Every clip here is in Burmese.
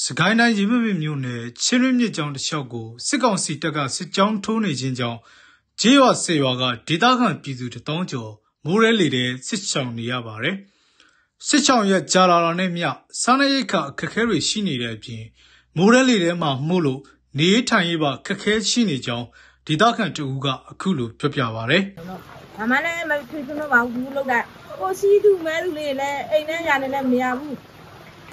စကိုင်းတိုင်းရေမပင်မြို့နယ်ချင်းရင်းမြစ်ကြောင်းတစ်လျှောက်ကိုစစ်ကောင်စီတပ်ကစစ်ကြောင်းထိုးနေခြင်းကြောင့်ဂျေးရွာဆေရွာကဒေသခံပြည်သူတထောင်ကျော်မိုးရဲလေတဲ့စစ်ချောင်နေရပါတယ်။စစ်ချောင်ရက်ကြာလာတာနဲ့မျှစားနပ်ရိက္ခအခက်အခဲတွေရှိနေတဲ့အပြင်မိုးရဲလေထဲမှာမှုလို့နေထိုင်ရေးပါခက်ခဲရှိနေကြောင်းဒေသခံတဦးကအခုလိုပြောပြပါဗျ။ဘာမှလည်းမထွေးထွေးမပါဘူးဘူးလောက်တာကိုစီးသူမဲသူလေးလည်းအိမ်ထဲညာနေလည်းမရဘူး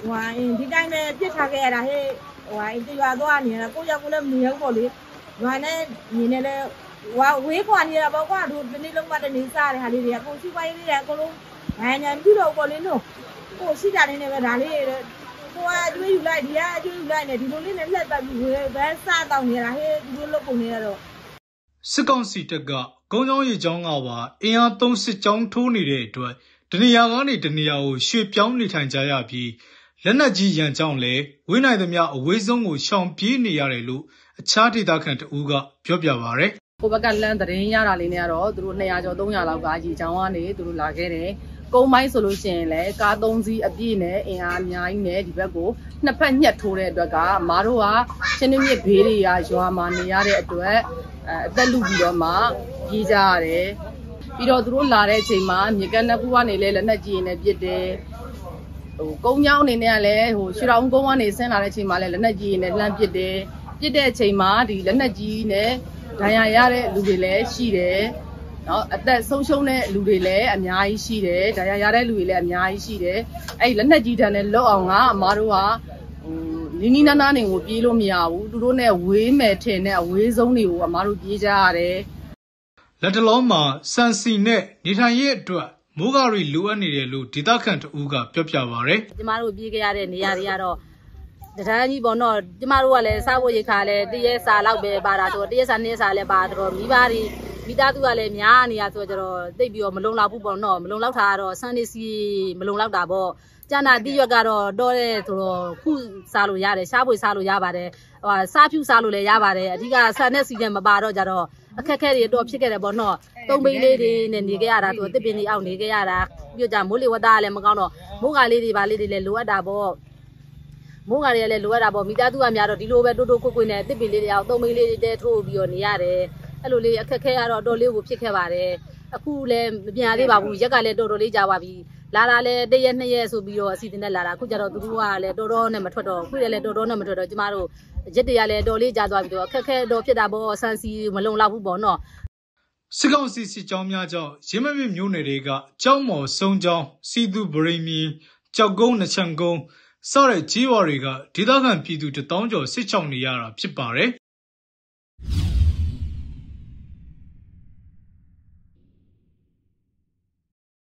ဟိုအင်းဒီတိုင်းပဲပြစ်ထားခဲ့ရတာဟဲ့ဟိုအင်းတရားသွားနေတာကိုရောက်ကိုလည်းမရောက်ပေါ့လေငါနဲ့ညီနေလည်းဝါဝေးခွာနေတာပေါ့ကွာတို့ဒီနေ့လုံးမတနေ့စားတဲ့ဟာလေးတွေကကိုစီးပွားရေးလေးတွေအကုန်လုံးညာညာပြီးတော့ပေါ့လေနော်ကိုစီးတာလေးနဲ့ပဲဒါလေးကိုကအကျွေးယူလိုက်ဒီကအကျွေးယူလိုက်နေဒီလိုလေးနဲ့လက်ပတ်ပြီးဝေးပဲစားတော့နေတာဟဲ့ဒီလိုလုပ်ပုံနေရတော့စစ်ကောင်စီတပ်ကကုန်းချောင်းရေချောင်းကပါအင်အားသုံးစစ်ကြောင်းထိုးနေတဲ့အတွက်တနေရာကနေတနေရာကိုရွှေ့ပြောင်းနေထိုင်ကြရပြီး လက်နက်ကြီးရန်ကြောင်းလည်းဝိနိုင်သမျှအဝေးဆုံးကိုရှောင်ပြေးနေရတယ်လို့အခြားဒေသခံတဦးကပြောပြပါဗျ။ကိုဘက်ကလမ်းသတင်းရတာလေးနဲ့ကတော့သူတို့200ကျော်300လောက်ကရေချောင်းကနေသူတို့လာခဲ့တယ်။ကုန်းပိုင်းဆိုလို့ရှိရင်လည်းကား3စီးအပြည့်နဲ့အင်အားအများကြီးနဲ့ဒီဘက်ကိုနှစ်ဖက်ညှက်ထိုးတဲ့အတွက်ကမားတို့ကချင်းနှမြစ်ဘေးတွေကရွာမှာနေရတဲ့အတွက်အဲအသက်လူပြီးတော့မှပြေးကြရတယ်။ပြီးတော့သူတို့လာတဲ့အချိန်မှာမြေကမ်းနှစ်ခုကနေလည်းလက်နက်ကြီးနဲ့ပစ်တယ်။ ဟိုကုန်းချောင်းအနေနဲ့ကလည်းဟိုရွှေတောင်ကုန်းကနေဆင်းလာတဲ့အချိန်မှာလည်းလက်နက်ကြီးနဲ့လှမ်းပစ်တယ်။ပစ်တဲ့အချိန်မှာဒီလက်နက်ကြီးနဲ့ဒဏ်ရာရတဲ့လူတွေလည်းရှိတယ်နော်အသက်ဆုံးရှုံးတဲ့လူတွေလည်းအများကြီးရှိတယ်ဒဏ်ရာရတဲ့လူတွေလည်းအများကြီးရှိတယ်အဲ့လက်နက်ကြီးတန်းနဲ့လော့အောင်ကအမားတို့ကဟိုနီးနီးနားနားနေကိုပြေးလို့မရဘူးသူတို့နဲ့ဝေးမယ်ထင်တဲ့အဝေးဆုံးတွေကိုအမားတို့ပြေးကြရတယ်လက်တလုံးမှာစံစီနဲ့နေထိုင်ရေးအတွက် မိုးကာရီလိုအပ်နေတယ်လို့ဒေသခံတဦးကပြောပြပါဗျ။ကျမတို့ပြေးခဲ့ရတဲ့နေရာတွေကတော့တရန်ကြီးပေါ့နော်ကျမတို့ကလည်းစားဖို့ရိခါလည်းတရက်စာလောက်ပဲပါတာဆိုတော့တရက်စာနှစ်စာလည်းပါတော့မိဘတွေမိသားစုကလည်းများနေရဆိုတော့တိတ်ပြီးတော့မလုံလောက်ဘူးပေါ့နော်မလုံလောက်တာကတော့ဆန်နေစီမလုံလောက်တာပေါ့ကျန်တာတိရွက်ကတော့တော့တဲ့ဆိုတော့ခုစားလို့ရတယ်ရှားပွေစားလို့ရပါတယ်ဟိုစားဖြူစားလို့လည်းရပါတယ်အဓိကဆန်နဲ့စီနဲ့မပါတော့ကြတော့ အခက်ခဲတွေတော့ဖြစ်ခဲ့တယ်ပေါ့နော်သုံးပိန်းလေးတွေနဲ့နေခဲ့ရတာဆိုတစ်ပင်တွေအောက်နေခဲ့ရတာပြကြမိုးလေဝသကလည်းမကောင်းတော့မိုးကလေးတွေပါလေးတွေလည်းလိုအပ်တာပေါ့မိုးကလေးလည်းလိုအပ်တာပေါ့မိသားစုကများတော့ဒီလိုပဲတိုးတိုးကွတ်ကွတ်နဲ့တစ်ပင်လေးတွေအောက်သုံးပိန်းလေးတွေတဲထိုးပြီးတော့နေရတယ်အဲ့လိုလေးအခက်ခဲရတော့တော်လေးကိုဖြစ်ခဲ့ပါတယ်အခုလည်းမပြန်သေးပါဘူးရက်ကလည်းတော်တော်လေးကြာပါပြီ လာလာလဲတရက်နှစ်ရက်ဆိုပြီးတော့အစီအစဉ်နဲ့လာတာအခုကျတော့သူတို့ကလည်းတော်တော်နဲ့မထွက်တော့ခုလည်းတော်တော်နဲ့မထွက်တော့ကျမတို့ရက်တရလည်းတော်လေးကြာသွားပြီတော့အခက်ခဲတော့ဖြစ်တာပေါ့ဆန်စီမလုံလောက်ဘူးပေါ့နော်စစ်ကောင်စီစစ်ကြောင်းများကြောင့်ရင်းမမြမြို့နယ်တွေကကြောက်မော်စုံကြောင်းစီသူဗရိမီကြောက်ကုန်းနှချံကုန်းစတဲ့ကြီးဝါတွေကဒေသခံပြည်သူတထောင်ကျော်စစ်ချောင်နေရတာဖြစ်ပါတယ်